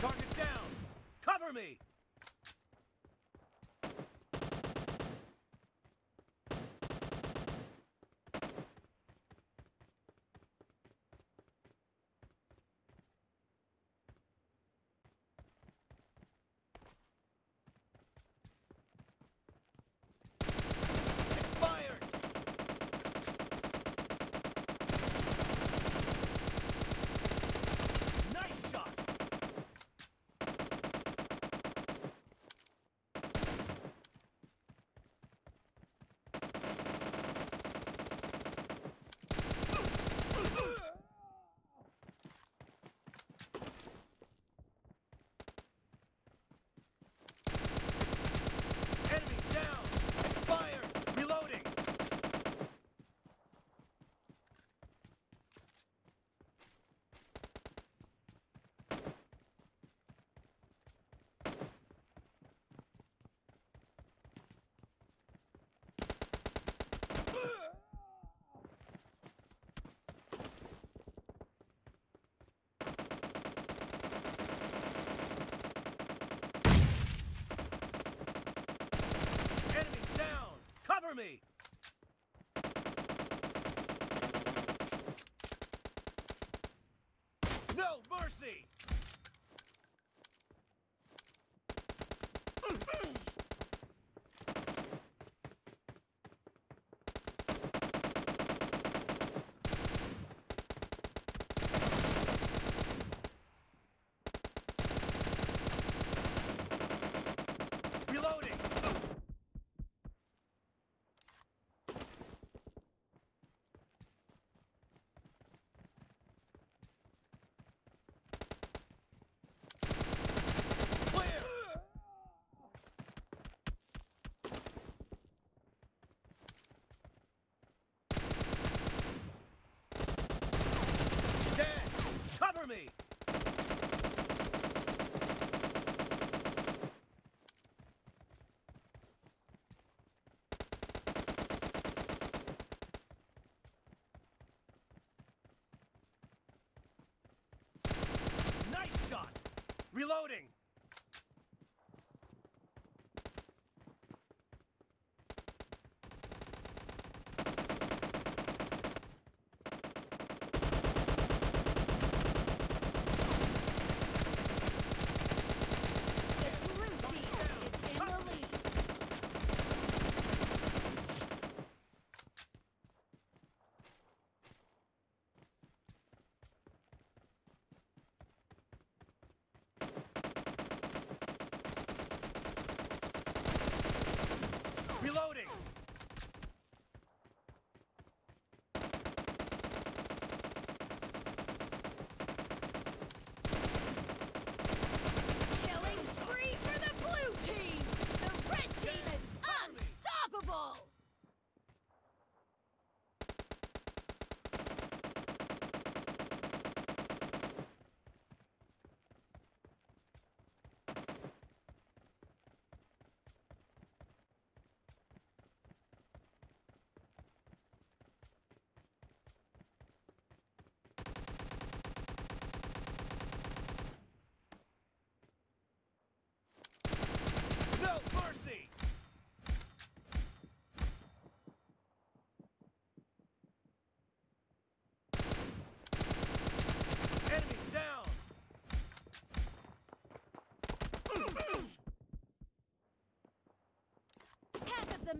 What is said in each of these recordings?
Target down! Cover me! see. Reloading!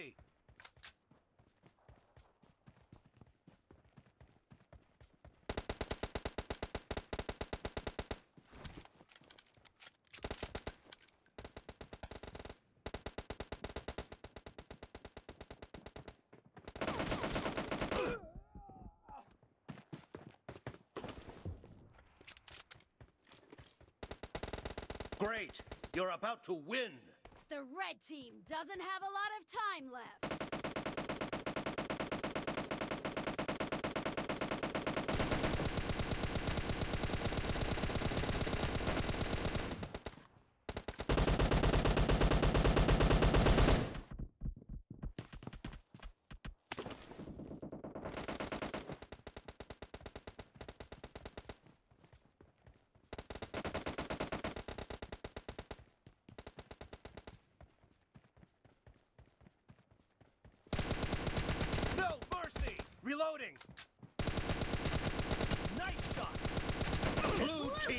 Me! Great! You're about to win! The red team doesn't have a lot of time left.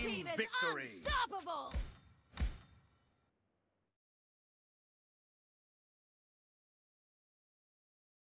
Nice shot! Blue, Blue team, team is victory! unstoppable.